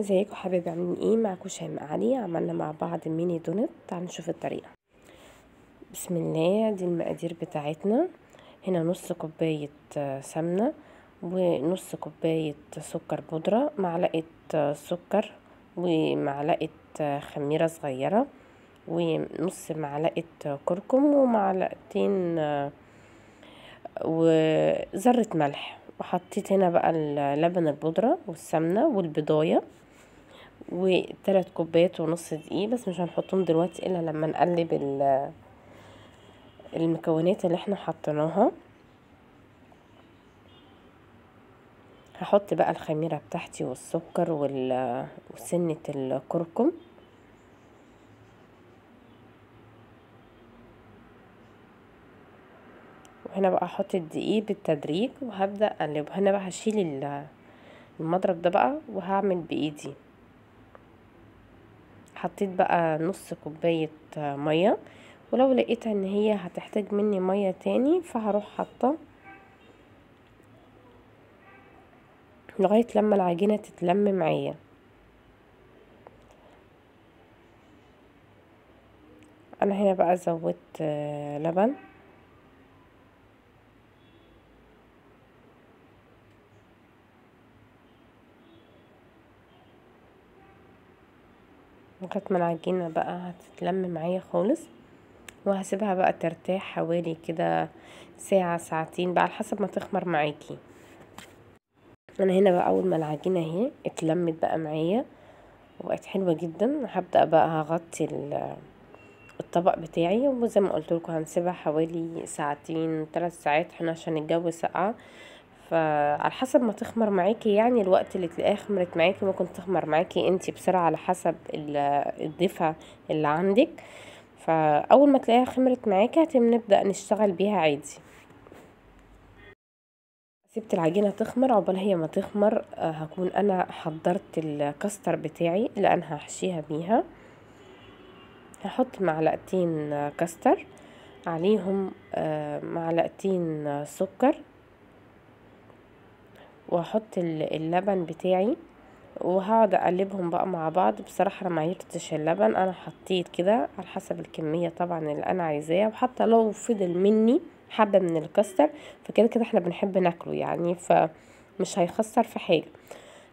ازيكم حبايبي عاملين إيه؟ معاكم شيماء علي. عملنا مع بعض mini donut. تعالوا نشوف الطريقة. بسم الله. دي المقادير بتاعتنا. هنا نص كوباية سمنة ونص كوباية سكر بودرة معلقة سكر ومعلقة خميرة صغيرة ونص معلقة كركم ومعلقتين وذرة ملح. وحطيت هنا بقى اللبن البودرة والسمنة والبيضاية. وثلاث كوبايات ونص دقيق بس مش هنحطهم دلوقتي إلا لما نقلب المكونات اللي إحنا حطيناها. هحط بقى الخميرة بتاعتي والسكر وسنة الكركم. وهنا بقى أحط الدقيق بالتدريج وهبدأ اقلب هنا بقى هشيل المضرب ده بقى وهعمل بإيدي. حطيت بقى نص كوباية مية. ولو لقيت إن هي هتحتاج مني مية تاني فهروح حاطة لغاية لما العجينة تتلم معايا. أنا هنا بقى زودت لبن. لغايه ما العجينه بقى هتتلم معايا خالص. وهسيبها بقى ترتاح حوالي كده ساعة ساعتين بقى على حسب ما تخمر معاكي. أنا هنا بقى أول ما العجينة أهي اتلمت بقى معايا وبقت حلوة جدا. هبدأ بقى هغطي الطبق بتاعي وزي ما قلت لكم هنسيبها حوالي ساعتين ثلاث ساعات هنا عشان الجو ساقعه فعلى حسب ما تخمر معاكي يعني الوقت اللي تلاقيها خمرت معاكي ممكن تخمر معاكي انتي بسرعة على حسب الدفع اللي عندك. فأول ما تلاقيها خمرت معاكي هنبدأ نشتغل بيها عادي. سبت العجينة تخمر عقبال هي ما تخمر هكون أنا حضرت الكاستر بتاعي اللي أنا هحشيها بيها. هحط معلقتين كاستر عليهم معلقتين سكر وهحط اللبن بتاعي وهقعد أقلبهم بقى مع بعض. بصراحة أنا معيرتش اللبن أنا حطيت كده على حسب الكمية طبعا اللي أنا عايزاها. وحتى لو فضل مني حبة من الكاستر فكده كده إحنا بنحب ناكله يعني فمش هيخسر في حاجة.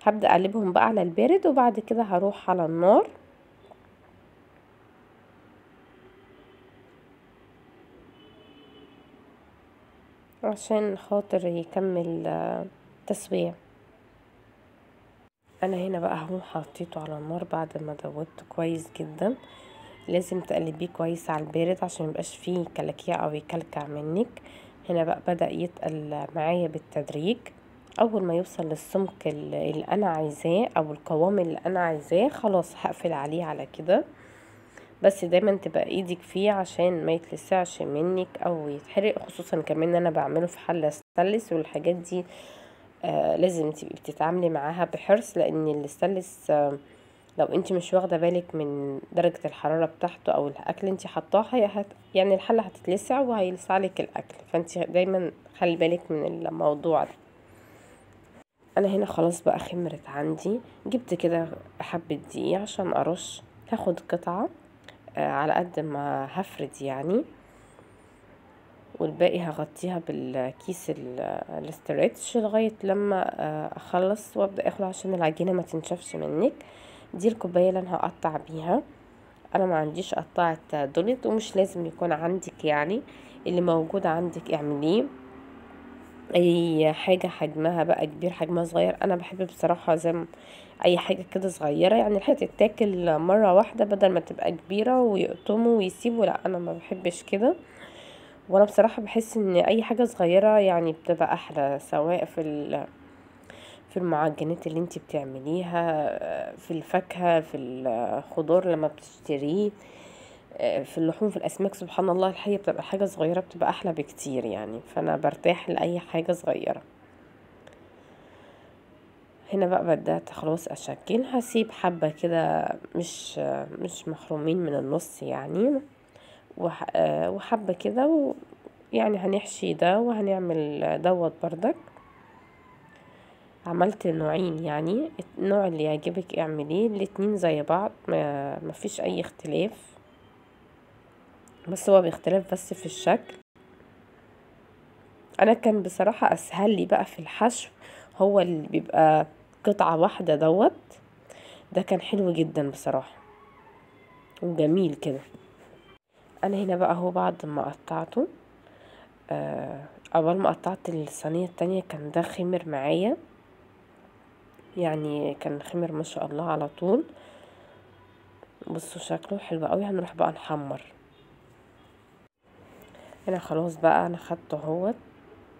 هبدأ أقلبهم بقى على البارد وبعد كده هروح على النار. عشان خاطر يكمل تسوية. أنا هنا بقى أهو حطيته على النار بعد ما دوبته كويس جدا. لازم تقلبيه كويس على البارد عشان ميبقاش فيه كلاكيع أو يكلكع منك. هنا بقى بدأ يتقل معايا بالتدريج. أول ما يوصل للسمك اللي أنا عايزاه أو القوام اللي أنا عايزاه خلاص هقفل عليه على كده. بس دايما تبقى إيدك فيه عشان ما يتلسعش منك أو يتحرق خصوصا كمان أنا بعمله في حلة ستانلس والحاجات دي لازم تبقي بتتعاملي معاها بحرص لأن الاستانلس آه لو انت مش واخدة بالك من درجة الحرارة بتاعته أو الأكل انت حطاها يعني الحلة هتتلسع وهيلسع لك الأكل. فانت دايما خلي بالك من الموضوع ده. أنا هنا خلاص بقى خمرت عندي. جبت كده حبة دقيق عشان أرش. هاخد قطعة آه على قد ما هفرد يعني. والباقي هغطيها بالكيس ال stretch لغاية لما أخلص وأبدأ اخد عشان العجينة ما تنشفش منك. دي الكوباية اللي أنا هقطع بيها. أنا ما عنديش قطعة دونت ومش لازم يكون عندك يعني. اللي موجود عندك اعمليه. أي حاجة حجمها بقى كبير حجمها صغير. أنا بحب بصراحة زي أي حاجة كده صغيرة. يعني الحاجة تتاكل مرة واحدة بدل ما تبقى كبيرة ويقطموا ويسيبوا. لا أنا ما بحبش كده. وأنا بصراحة بحس ان اي حاجة صغيرة يعني بتبقى أحلى سواء في في المعجنات اللي انت بتعمليها في الفاكهة في الخضار لما بتشتريه في اللحوم في الأسماك سبحان الله الحقيقة بتبقى حاجة صغيرة بتبقى أحلى بكتير يعني. فانا برتاح لأي حاجة صغيرة. هنا بقى بدأت خلاص اشكل هسيب حبة كده مش مش محرومين من النص يعني. وحبة كده يعني هنحشي ده وهنعمل دوت بردك عملت نوعين يعني النوع اللي يعجبك اعمليه الاتنين زي بعض ما مفيش أي اختلاف. بس هو بيختلف بس في الشكل. أنا كان بصراحة أسهل لي بقى في الحشو هو اللي بيبقى قطعة واحدة دوت. ده كان حلو جدا بصراحة. وجميل كده. أنا هنا بقى هو بعد ما قطعته آه أول ما قطعت الصينية التانية كان ده خمر معايا. يعني كان خمر ما شاء الله على طول. بصوا شكله حلو قوي هنروح بقى نحمر. هنا خلاص بقى أنا خدته أهوت.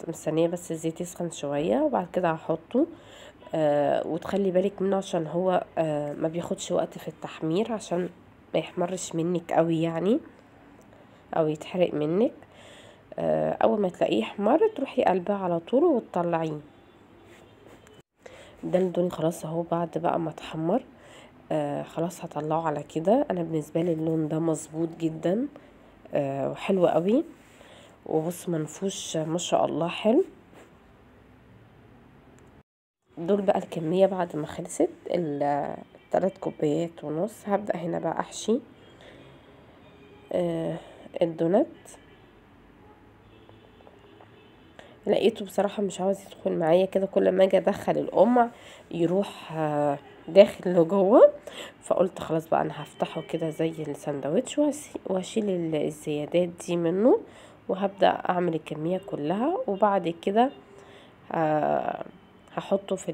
مستنية بس الزيت يسخن شوية وبعد كده هحطه. آه وتخلي بالك منه عشان هو آه ما بياخدش وقت في التحمير عشان ما يحمرش منك قوي يعني. أو يتحرق منك آه أول ما تلاقيه احمر تروحي قلبها على طول وتطلعيه. ده الدوني خلاص أهو بعد بقى ما اتحمر. آه خلاص هطلعه على كده. أنا بالنسبة لي اللون ده مظبوط جدا آه وحلو قوي. وبص منفوش ما شاء الله حلو. دول بقى الكمية بعد ما خلصت الثلاث كوبايات ونص. هبدأ هنا بقى أحشي. آه الدونات. لقيته بصراحة مش عاوز يدخل معايا كده كل ما أجي أدخل القمع يروح آه داخل لجوه. فقلت خلاص بقى أنا هفتحه كده زي الساندوتش وهشيل الزيادات دي منه وهبدأ أعمل الكمية كلها. وبعد كده هحطه في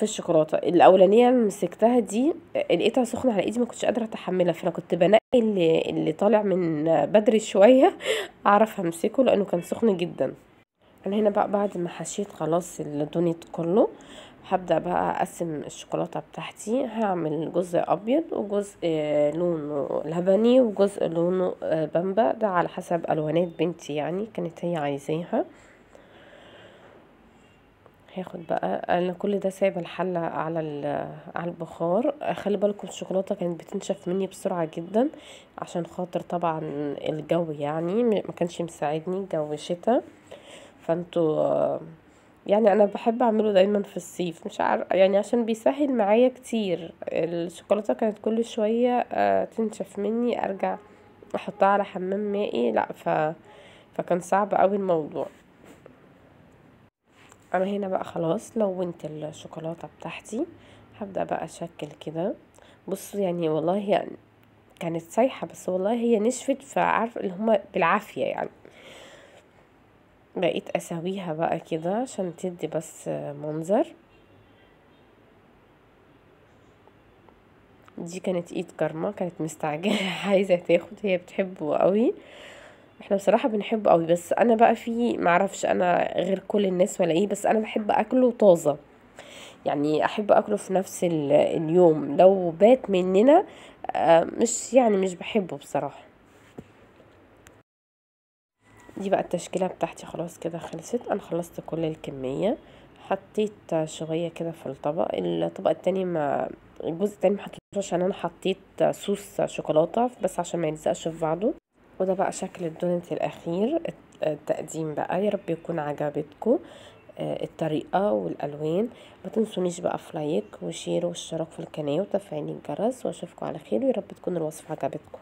في الشوكولاتة. الأولانية مسكتها دي لقيتها سخنة على إيدي ما كنتش قادرة أتحملها فأنا كنت بنقي اللي, اللي طالع من بدري شوية أعرف امسكه لأنه كان سخن جدا. أنا هنا بقى بعد ما حشيت خلاص الدونيت كله هبدأ بقى أقسم الشوكولاتة بتاعتي. هعمل جزء أبيض وجزء لونه لبني وجزء لونه بامبا. ده على حسب ألوانات بنتي يعني كانت هي عايزاها. هاخد بقى. أنا كل ده سايبه الحلة على على البخار. خلي بالكم الشوكولاته كانت بتنشف مني بسرعة جدا عشان خاطر طبعا الجو يعني ما كانش مساعدني جو شتاء. فانتوا يعني أنا بحب أعمله دايما في الصيف. مش عارف يعني عشان بيسهل معايا كتير. الشوكولاتة كانت كل شوية تنشف مني أرجع أحطها على حمام مائي. لأ ف فكان صعب قوي الموضوع. أنا هنا بقى خلاص لونت الشوكولاتة بتاعتي. هبدأ بقى أشكل كده. بصوا يعني والله يعني كانت سايحة بس والله هي نشفت فعارف اللي هما بالعافية يعني. بقيت اسويها بقى كده عشان تدي بس منظر. دي كانت إيد كرمة كانت مستعجلة عايزة تاخد هي بتحبه قوي إحنا بصراحة بنحبه قوي بس أنا بقى في معرفش أنا غير كل الناس ولا إيه بس أنا بحب أكله طازة. يعني أحب أكله في نفس اليوم. لو بات مننا مش يعني مش بحبه بصراحة. دي بقى التشكيلة بتاعتي خلاص كده خلصت. أنا خلصت كل الكمية. حطيت شوية كده في الطبق. الطبق التاني ما الجزء التاني ما حطيتوش عشان أنا حطيت صوص شوكولاتة بس عشان ما يلزقش في بعضه. وده بقى شكل الدونت الأخير. التقديم بقى يا رب يكون عجبتكم الطريقة والألوان. ما تنسونيش بقى في like و share واشتراك في القناة وتفعيل الجرس وأشوفكم على خير ويا رب تكون الوصفة عجبتكم.